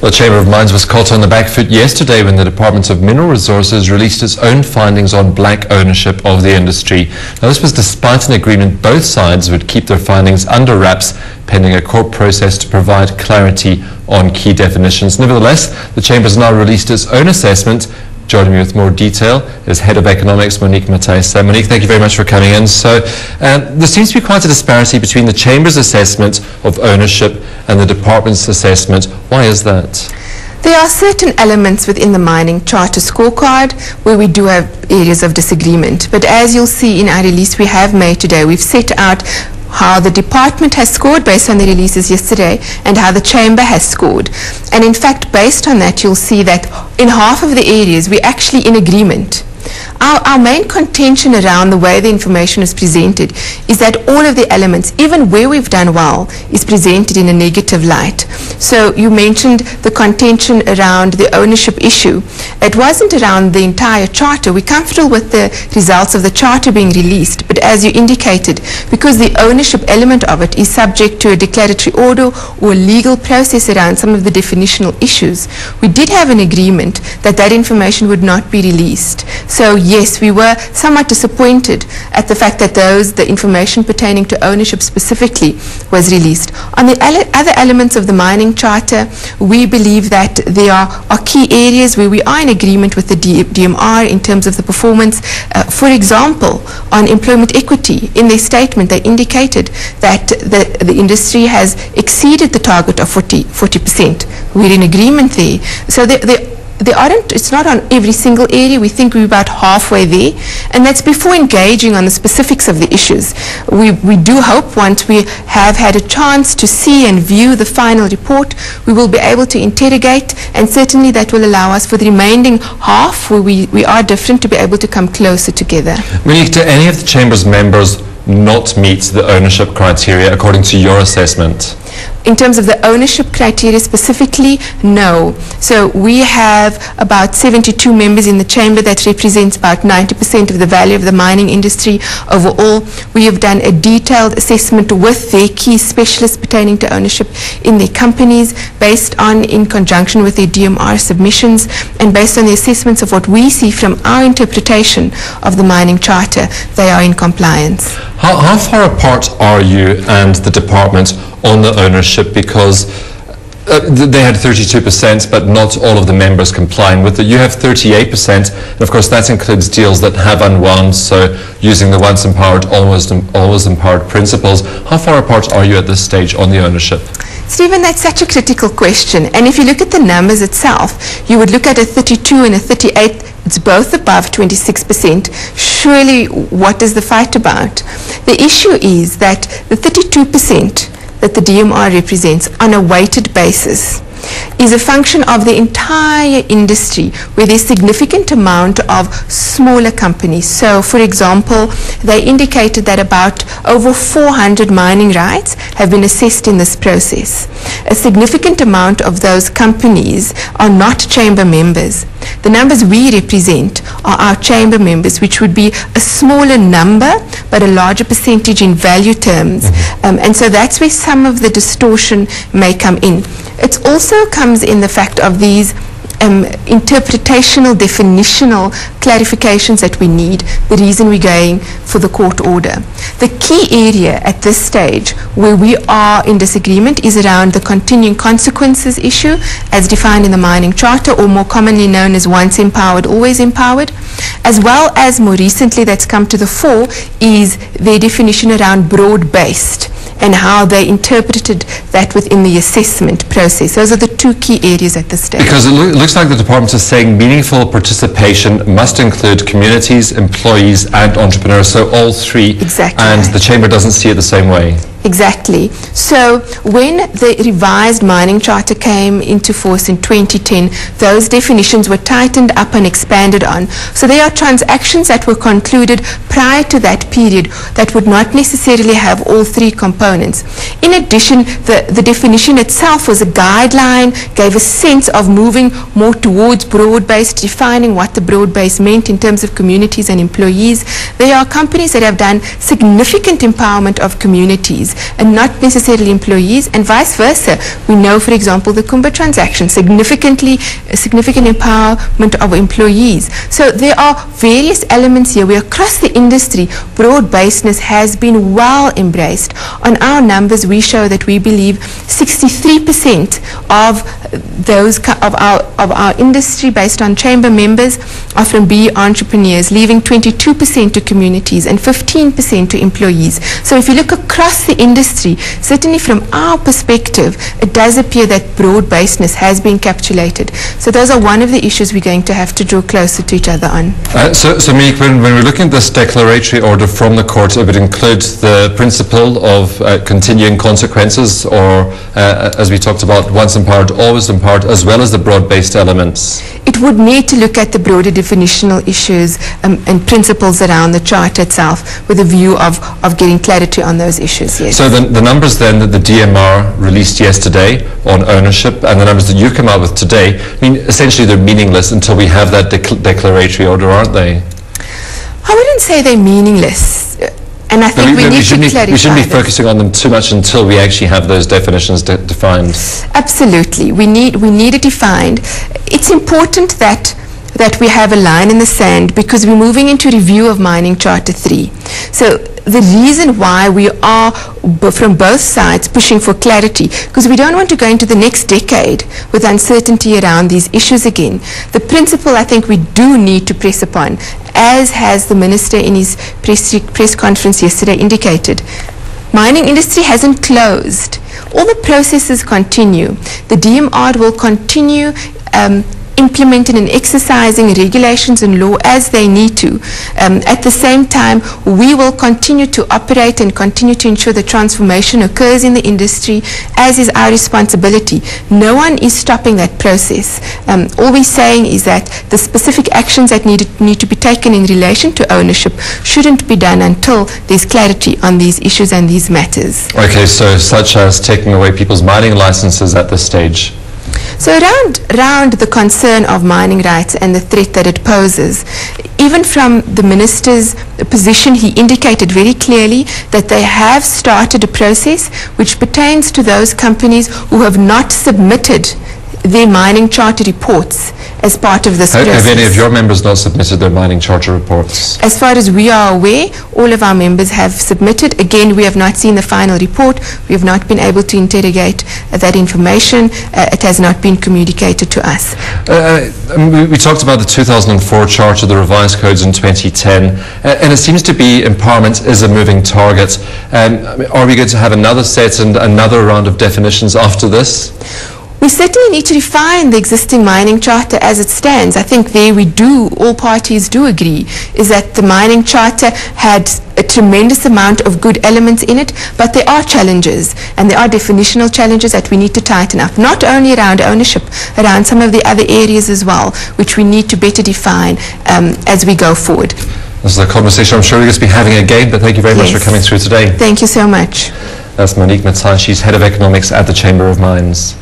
The Chamber of Mines was caught on the back foot yesterday when the Department of Mineral Resources released its own findings on black ownership of the industry. Now, this was despite an agreement both sides would keep their findings under wraps pending a court process to provide clarity on key definitions. Nevertheless, the Chamber has now released its own assessment Joining me with more detail is Head of Economics, Monique Mathys. Uh, Monique, thank you very much for coming in. So um, there seems to be quite a disparity between the Chamber's assessment of ownership and the Department's assessment. Why is that? There are certain elements within the mining charter scorecard where we do have areas of disagreement. But as you'll see in our release we have made today, we've set out how the department has scored based on the releases yesterday and how the chamber has scored. And in fact, based on that, you'll see that in half of the areas, we're actually in agreement. Our, our, main contention around the way the information is presented is that all of the elements, even where we've done well, is presented in a negative light. So you mentioned the contention around the ownership issue. It wasn't around the entire charter. We're comfortable with the results of the charter being released, but as you indicated, because the ownership element of it is subject to a declaratory order or legal process around some of the definitional issues, we did have an agreement that that information would not be released. So yes, we were somewhat disappointed at the fact that those, the information pertaining to ownership specifically was released. On the ele other elements of the mining charter, we believe that there are, are key areas where we are in agreement with the D DMR in terms of the performance. Uh, for example, on employment equity, in their statement they indicated that the, the industry has exceeded the target of 40, 40%. We're in agreement there. So there, there they aren't, it's not on every single area. We think we're about halfway there. And that's before engaging on the specifics of the issues. We, we do hope once we have had a chance to see and view the final report, we will be able to interrogate and certainly that will allow us for the remaining half where we, we are different to be able to come closer together. Monique, do any of the Chamber's members not meet the ownership criteria according to your assessment? In terms of the ownership criteria specifically, no. So we have about 72 members in the chamber that represents about 90% of the value of the mining industry overall. We have done a detailed assessment with their key specialists pertaining to ownership in their companies based on, in conjunction with their DMR submissions and based on the assessments of what we see from our interpretation of the mining charter, they are in compliance. How, how far apart are you and the department on the ownership because uh, they had 32%, but not all of the members complying with it. You have 38%, and of course that includes deals that have unwound, so using the once empowered, always, always empowered principles. How far apart are you at this stage on the ownership? Stephen, that's such a critical question. And if you look at the numbers itself, you would look at a 32 and a 38, it's both above 26%. Surely, what is the fight about? The issue is that the 32% that the DMR represents on a weighted basis is a function of the entire industry with a significant amount of smaller companies. So for example, they indicated that about over 400 mining rights have been assessed in this process. A significant amount of those companies are not chamber members. The numbers we represent are our chamber members, which would be a smaller number, but a larger percentage in value terms. Mm -hmm. um, and so that's where some of the distortion may come in. It also comes in the fact of these um, interpretational, definitional clarifications that we need, the reason we're going for the court order. The key area at this stage where we are in disagreement is around the continuing consequences issue as defined in the mining charter or more commonly known as once empowered, always empowered, as well as more recently that's come to the fore is the definition around broad-based and how they interpreted that within the assessment process. Those are the two key areas at this stage. Because it lo looks like the department is saying meaningful participation must include communities, employees and entrepreneurs, so all three. Exactly. And the chamber doesn't see it the same way. Exactly. So when the revised mining charter came into force in 2010, those definitions were tightened up and expanded on. So there are transactions that were concluded prior to that period that would not necessarily have all three components. In addition, the, the definition itself was a guideline, gave a sense of moving more towards broad-based, defining what the broad-based meant in terms of communities and employees. There are companies that have done significant empowerment of communities companies and not necessarily employees, and vice versa. We know, for example, the Kumba transaction, significantly, significant empowerment of employees. So there are various elements here where across the industry, broad-basedness has been well embraced. On our numbers, we show that we believe 63% of those of our of our industry, based on chamber members, are from B entrepreneurs, leaving 22% to communities and 15% to employees. So if you look across the industry, certainly from our perspective, it does appear that broad-basedness has been capitulated. So those are one of the issues we're going to have to draw closer to each other on. Uh, so, so Monique, when, when we're looking at this declaratory order from the court, it would include the principle of uh, continuing consequences, or uh, as we talked about, once empowered, always empowered, as well as the broad-based elements. It would need to look at the broader definitional issues um, and principles around the Charter itself with a view of, of getting clarity on those issues, yes. So the, the numbers then that the DMR released yesterday on ownership and the numbers that you come out with today, I mean, essentially they're meaningless until we have that dec- declaratory order, aren't they? I wouldn't say they're meaningless. uh, And I think we, need to shouldn't be, clarify we shouldn't be focusing on them too much until we actually have those definitions de- defined. Absolutely. We need, we need it defined. It's important that that we have a line in the sand because we're moving into review of Mining Charter 3. So the reason why we are from both sides pushing for clarity because we don't want to go into the next decade with uncertainty around these issues again. The principle I think we do need to press upon as has the minister in his press, press conference yesterday indicated mining industry hasn't closed. All the processes continue. The DMR will continue um, implementing and exercising regulations and law as they need to. Um, at the same time, we will continue to operate and continue to ensure the transformation occurs in the industry as is our responsibility. No one is stopping that process. Um, all we're saying is that the specific actions that need, need to be taken in relation to ownership shouldn't be done until there's clarity on these issues and these matters. Okay, so such as taking away people's mining licenses at this stage. So around, around the concern of mining rights and the threat that it poses, even from the minister's position, he indicated very clearly that they have started a process which pertains to those companies who have not submitted their mining charter reports as part of this Have, process. have any of your members not submitted their mining charter reports? As far as we are aware, all of our members have submitted. Again, we have not seen the final report. We have not been able to interrogate uh, that information. Uh, it has not been communicated to us. Uh, um, we, we talked about the 2004 Charter, the revised codes in 2010, uh, and it seems to be empowerment is a moving target. Um, are we going to have another set and another round of definitions after this? We certainly need to define the existing mining charter as it stands. I think there we do, all parties do agree, is that the mining charter had a tremendous amount of good elements in it, but there are challenges, and there are definitional challenges that we need to tighten up, not only around ownership, around some of the other areas as well, which we need to better define um, as we go forward. This is a conversation I'm sure we're going to be having again, but thank you very much for coming through today. Thank you so much. That's Monique Mathys, she's Head of Economics at the Chamber of Mines.